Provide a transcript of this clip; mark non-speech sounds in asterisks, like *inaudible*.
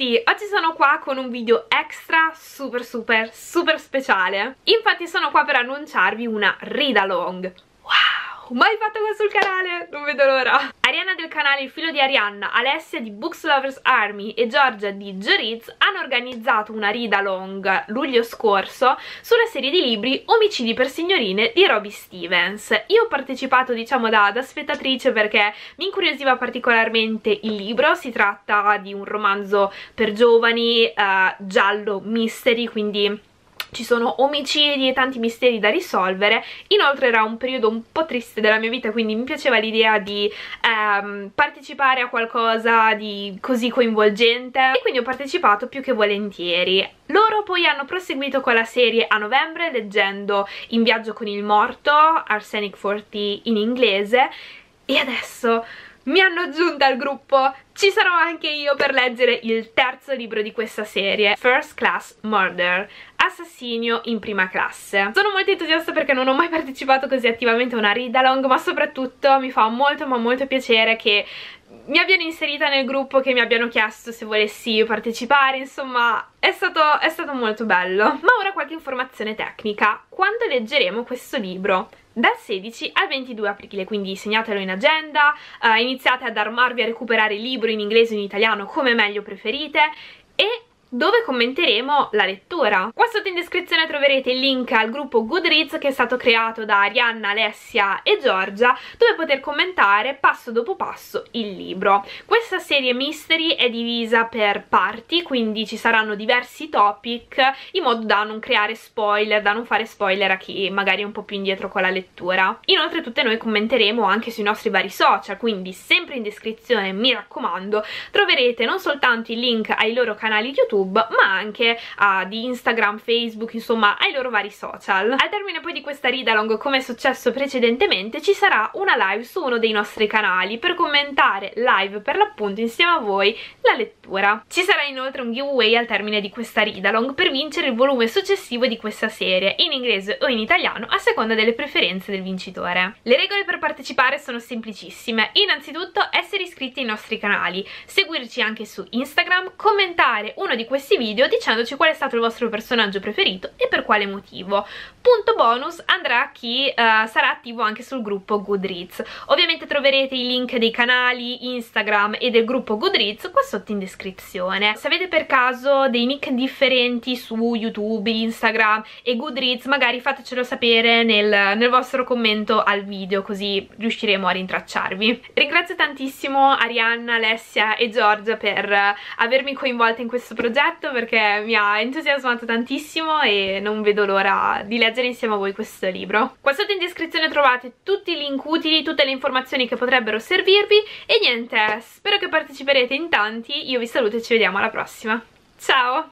tutti! Oggi sono qua con un video extra super super super speciale Infatti sono qua per annunciarvi una read along mai fatto questo sul canale, non vedo l'ora. Arianna del canale Il filo di Arianna, Alessia di Books Lovers Army e Giorgia di Joriz hanno organizzato una read along luglio scorso sulla serie di libri Omicidi per signorine di Robbie Stevens. Io ho partecipato diciamo da, da spettatrice perché mi incuriosiva particolarmente il libro. Si tratta di un romanzo per giovani eh, giallo mystery quindi ci sono omicidi e tanti misteri da risolvere. Inoltre era un periodo un po' triste della mia vita quindi mi piaceva l'idea di ehm, partecipare a qualcosa di così coinvolgente. E quindi ho partecipato più che volentieri. Loro poi hanno proseguito con la serie a novembre leggendo In viaggio con il morto, Arsenic 40 in inglese. E adesso mi hanno aggiunta al gruppo. Ci sarò anche io per leggere il terzo libro di questa serie First Class Murder Assassinio in prima classe sono molto entusiasta perché non ho mai *laughs* partecipato così attivamente a una read along ma soprattutto mi fa molto ma molto piacere che mi abbiano inserita nel gruppo che mi abbiano chiesto se volessi partecipare, insomma è stato, è stato molto bello. Ma ora qualche informazione tecnica. Quando leggeremo questo libro? dal 16 al 22 aprile, quindi segnatelo in agenda, uh, iniziate ad armarvi a recuperare il libro in inglese o in italiano come meglio preferite e dove commenteremo la lettura. Qua sotto in descrizione troverete il link al gruppo Goodreads che è stato creato da Arianna, Alessia e Giorgia dove poter commentare passo dopo passo il libro. Questa serie mystery è divisa per parti quindi ci saranno diversi topic in modo da non creare spoiler, da non fare spoiler a chi magari è un po' più indietro con la lettura. Inoltre tutte noi commenteremo anche sui nostri vari social quindi sempre in descrizione mi raccomando troverete non soltanto il link ai loro canali YouTube YouTube ma anche ad Instagram, Facebook, insomma ai loro vari social. Al termine poi di questa read along come è successo precedentemente ci sarà una live su uno dei nostri canali per commentare live per l'appunto insieme a voi la lettura. Ci sarà inoltre un giveaway al termine di questa read along per vincere il volume successivo di questa serie in inglese o in italiano a seconda delle preferenze del vincitore. Le regole per partecipare sono semplicissime, innanzitutto essere iscritti ai nostri canali, seguirci anche su Instagram, commentare uno di questi video dicendoci qual è stato il vostro personaggio preferito e per quale motivo. Punto bonus andrà a chi uh, sarà attivo anche sul gruppo Goodreads. Ovviamente troverete i link dei canali Instagram e del gruppo Goodreads qua sotto in descrizione. Se avete per caso dei nick differenti su YouTube, Instagram e Goodreads magari fatecelo sapere nel, nel vostro commento al video così riusciremo a rintracciarvi. Ringrazio tantissimo Arianna, Alessia e Giorgia per avermi coinvolta in questo progetto progetto perché mi ha entusiasmato tantissimo e non vedo l'ora di leggere insieme a voi questo libro. Qua sotto in descrizione trovate tutti i link utili, tutte le informazioni che potrebbero servirvi e niente, spero che parteciperete in tanti, io vi saluto e ci vediamo alla prossima. Ciao!